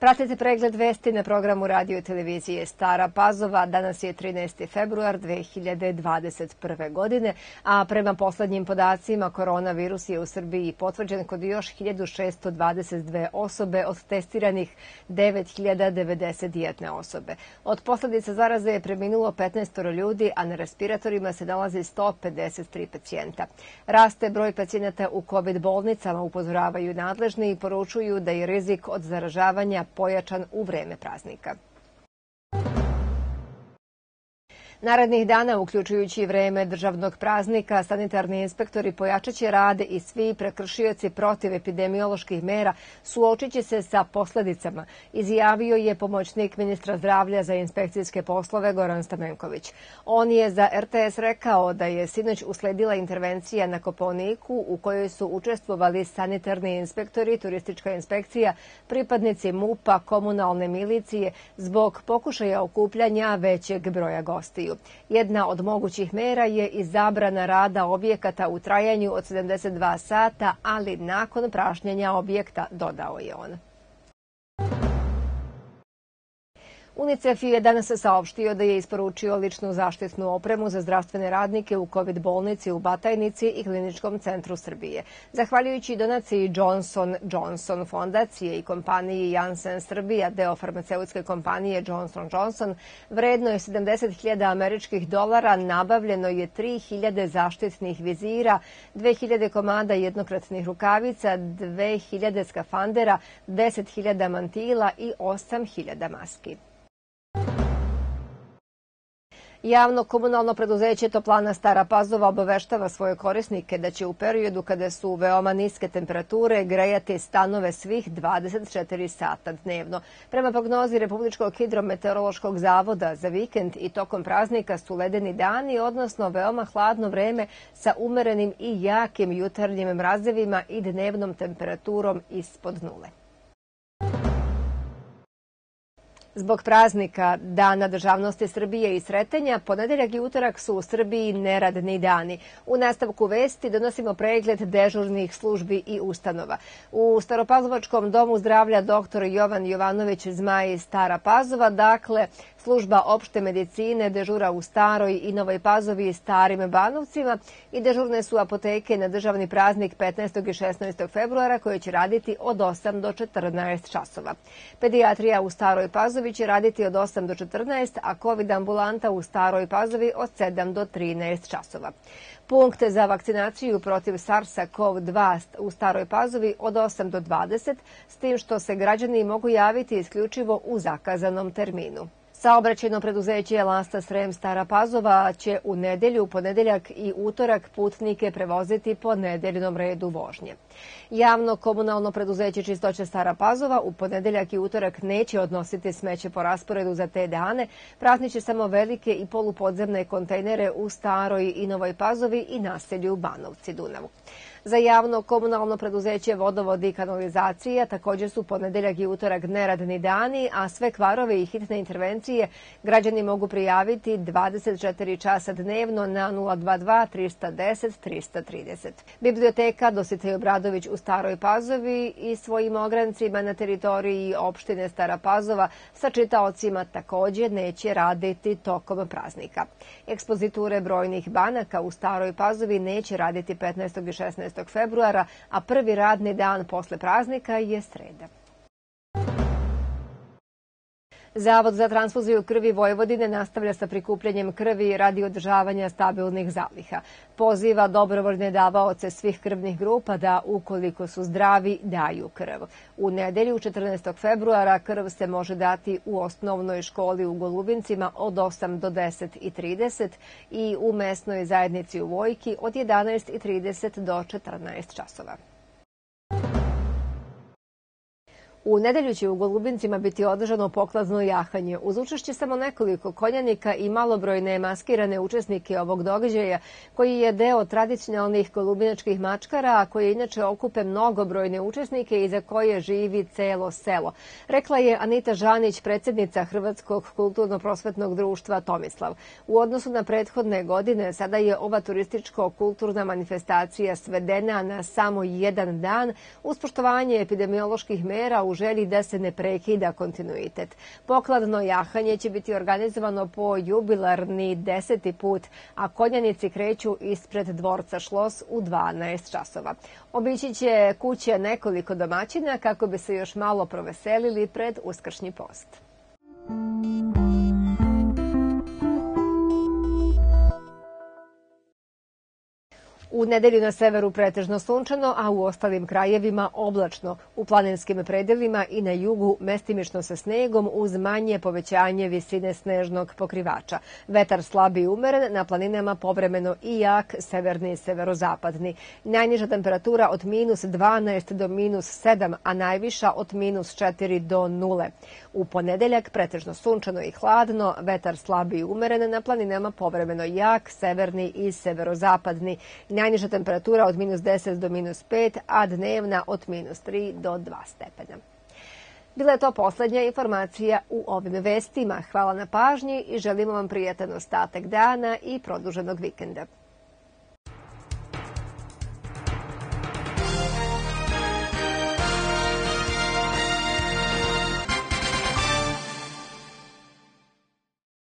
Pratite pregled vesti na programu radio i televizije Stara Pazova. Danas je 13. februar 2021. godine, a prema poslednjim podacima koronavirus je u Srbiji potvrđen kod još 1622 osobe od testiranih 9091 osobe. Od posledica zaraze je preminulo 15 ljudi, a na respiratorima se nalazi 153 pacijenta. Raste broj pacijenata u COVID bolnicama, upozoravaju nadležni i poručuju da je rizik od zaražavanja pojačan u vreme praznika. Narednih dana, uključujući vreme državnog praznika, sanitarni inspektori pojačaće rade i svi prekršioci protiv epidemioloških mera suočit će se sa posledicama, izjavio je pomoćnik ministra zdravlja za inspekcijske poslove Goran Stamenković. On je za RTS rekao da je sinoć usledila intervencija na Koponiku u kojoj su učestvovali sanitarni inspektori, turistička inspekcija, pripadnici MUPA, komunalne milicije zbog pokušaja okupljanja većeg broja gostiju. Jedna od mogućih mera je i zabrana rada objekata u trajanju od 72 sata, ali nakon prašnjenja objekta, dodao je on. UNICEF je danas saopštio da je isporučio ličnu zaštitnu opremu za zdravstvene radnike u COVID bolnici u Batajnici i Kliničkom centru Srbije. Zahvaljujući donaciji Johnson Johnson fondacije i kompaniji Janssen Srbija, deo farmaceutske kompanije Johnson Johnson, vredno je 70.000 američkih dolara, nabavljeno je 3.000 zaštitnih vizira, 2.000 komada jednokratnih rukavica, 2.000 skafandera, 10.000 mantila i 8.000 maski. Javno komunalno preduzeće Toplana Stara Pazova obaveštava svoje korisnike da će u periodu kada su veoma niske temperature grejati stanove svih 24 sata dnevno. Prema prognozi Republičkog hidrometeorološkog zavoda za vikend i tokom praznika su ledeni dani, odnosno veoma hladno vreme sa umerenim i jakim jutarnjim mrazevima i dnevnom temperaturom ispod nule. Zbog praznika Dana državnosti Srbije i Sretenja, ponedeljak i utorak su u Srbiji neradni dani. U nastavku vesti donosimo pregled dežurnih službi i ustanova. U Staropazlovačkom domu zdravlja dr. Jovan Jovanović Zmaj Stara Pazova, dakle, služba opšte medicine dežura u Staroj i Novoj Pazovi i Starim Banovcima i dežurne su apoteke na državni praznik 15. i 16. februara koje će raditi od 8 do 14 časova. Pedijatrija u Staroj Pazovi će raditi od 8 do 14, a COVID ambulanta u Staroj Pazovi od 7 do 13 časova. Punkte za vakcinaciju protiv SARS-CoV-2 u Staroj Pazovi od 8 do 20, s tim što se građani mogu javiti isključivo u zakazanom terminu. Saobraćajno preduzeće Lasta Srem Stara Pazova će u nedelju, ponedeljak i utorak putnike prevoziti po nedeljnom redu vožnje. Javno komunalno preduzeće Čistoće Stara Pazova u ponedeljak i utorak neće odnositi smeće po rasporedu za te dane, pratniće samo velike i polupodzemne kontejnere u Staroj i Novoj Pazovi i naselju Banovci Dunavu. Za javno komunalno preduzeće vodovod i kanalizacija također su ponedeljak i utorak neradni dani, a sve kvarove i hitne intervencije građani mogu prijaviti 24 časa dnevno na 022 310 330. Biblioteka Dositej Obradović u Staroj Pazovi i svojim ograncima na teritoriji opštine Stara Pazova sa čitaocima takođe neće raditi tokom praznika. Ekspoziture brojnih banaka u Staroj Pazovi neće raditi 15. i 16 15. februara, a prvi radni dan posle praznika je sreda. Zavod za transfuziju krvi Vojvodine nastavlja sa prikupljanjem krvi radi održavanja stabilnih zaliha. Poziva dobrovoljne davaoce svih krvnih grupa da, ukoliko su zdravi, daju krv. U nedelju 14. februara krv se može dati u osnovnoj školi u Golubincima od 8 do 10.30 i u mesnoj zajednici u Vojki od 11.30 do 14 časova. U nedelju će u Golubincima biti održano poklazno jahanje. Uz učešće samo nekoliko konjanika i malobrojne maskirane učesnike ovog događaja, koji je deo tradicionalnih golubinačkih mačkara, a koje inače okupe mnogobrojne učesnike i za koje živi celo selo. Rekla je Anita Žanić, predsednica Hrvatskog kulturno-prosvetnog društva Tomislav. U odnosu na prethodne godine, sada je ova turističko-kulturna manifestacija svedena na samo jedan dan uz poštovanje epidemioloških mera u želji da se ne prekida kontinuitet. Pokladno jahanje će biti organizovano po jubilarni deseti put, a konjanici kreću ispred dvorca Šlos u 12 časova. Obići će kuće nekoliko domaćina kako bi se još malo proveselili pred uskršnji post. U nedelju na severu pretežno sunčano, a u ostalim krajevima oblačno. U planinskim predelima i na jugu mestimično sa snegom uz manje povećanje visine snežnog pokrivača. Vetar slabi i umeren, na planinama povremeno i jak, severni i severozapadni. Najniža temperatura od minus 12 do minus 7, a najviša od minus 4 do 0. U ponedeljak pretežno sunčano i hladno, vetar slabi i umeren, na planinama povremeno jak, severni i severozapadni. Najniža temperatura od minus 10 do minus 5, a dnevna od minus 3 do 2 stepena. Bila je to poslednja informacija u ovim vestima. Hvala na pažnji i želimo vam prijatan ostatak dana i produženog vikenda.